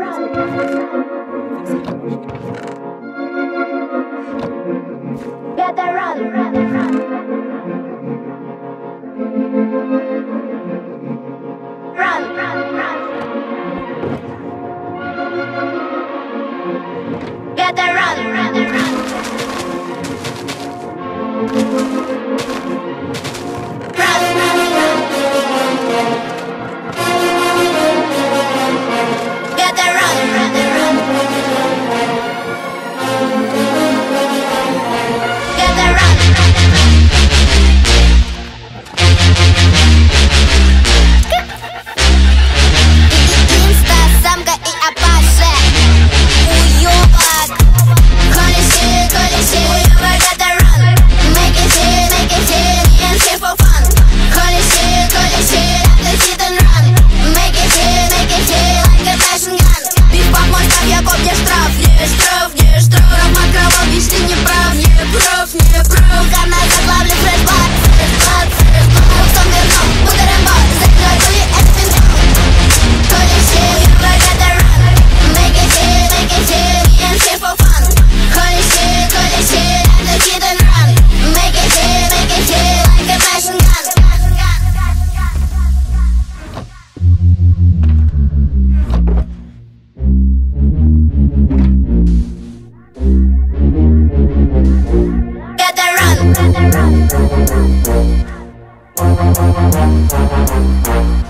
Get the run, Get run, run, run. Música